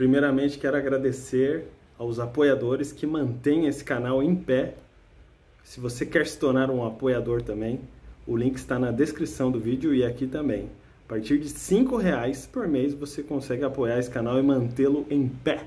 Primeiramente, quero agradecer aos apoiadores que mantêm esse canal em pé. Se você quer se tornar um apoiador também, o link está na descrição do vídeo e aqui também. A partir de R$ reais por mês você consegue apoiar esse canal e mantê-lo em pé.